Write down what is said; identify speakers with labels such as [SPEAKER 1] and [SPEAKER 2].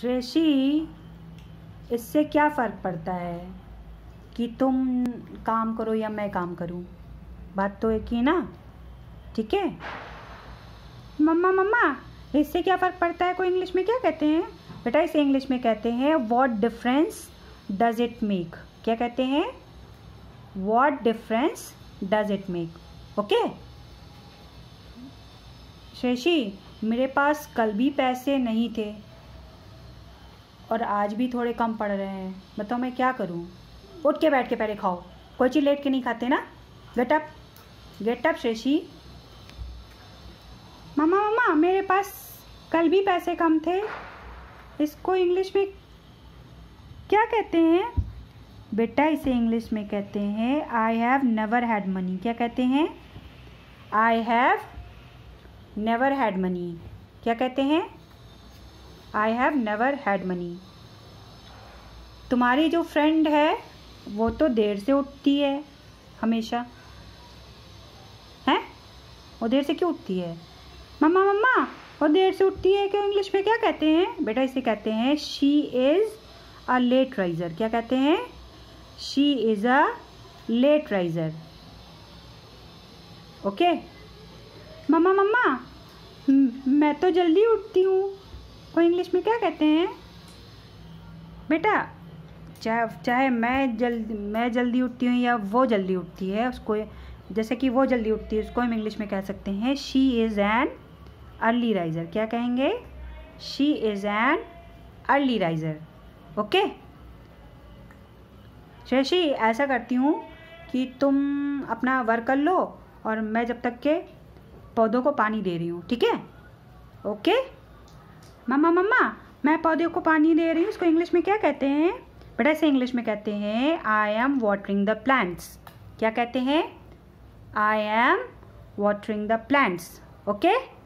[SPEAKER 1] श्रेषी इससे क्या फ़र्क पड़ता है कि तुम काम करो या मैं काम करूँ? बात तो एक ही ना? ठीक है? मम्मा मम्मा, इससे क्या फ़र्क पड़ता है? कोई इंग्लिश में क्या कहते हैं? बेटा, इसे इंग्लिश में कहते हैं what difference does it make क्या कहते हैं? What difference does it make okay शेषी मेरे पास कल भी पैसे नहीं थे। और आज भी थोड़े कम पड़ रहे हैं। बताओ मैं क्या करूँ? उठ के बैठ के पहले खाओ। कोई चीज़ लेट के नहीं खाते ना? गेट अप गेट अप शेषी मामा मामा, मेरे पास कल भी पैसे कम थे। इसको इंग्लिश में क्या कहते हैं? बेटा, इसे इंग्लिश में कहते हैं I have never had money क्या कहते हैं? I have never had money क्या कहते हैं? I have never had money तुम्हारी जो फ्रेंड है, वो तो देर से उठती है, हमेशा। हैं? वो देर से क्यों उठती है? मम्मा मम्मा, वो देर से उठती है क्यों? इंग्लिश में क्या कहते हैं? बेटा, इसे कहते हैं she is a late riser क्या कहते हैं? She is a late riser okay मम्मा मम्मा मैं तो जल्दी उठती हूँ। को इंग्लिश में क्या कहते हैं? बेटा, चाहे चाहे मैं जल्दी मैं जल्दी उठती हूँ या वो जल्दी उठती है, उसको, जैसे कि वो जल्दी उठती है, उसको हम इंग्लिश में कह सकते हैं she is an early riser क्या कहेंगे? She is an early riser okay Shashi, ऐसा करती हूँ कि तुम अपना वर्क कर लो और मैं जब तक के पौधों को पानी दे रही हूँ, ठीक है? ओके मम्मा मम्मा मैं पौधे को पानी दे रही हूँ उसको इंग्लिश में क्या कहते हैं? बेटा इसे इंग्लिश में कहते हैं I am watering the plants क्या कहते हैं? I am watering the plants okay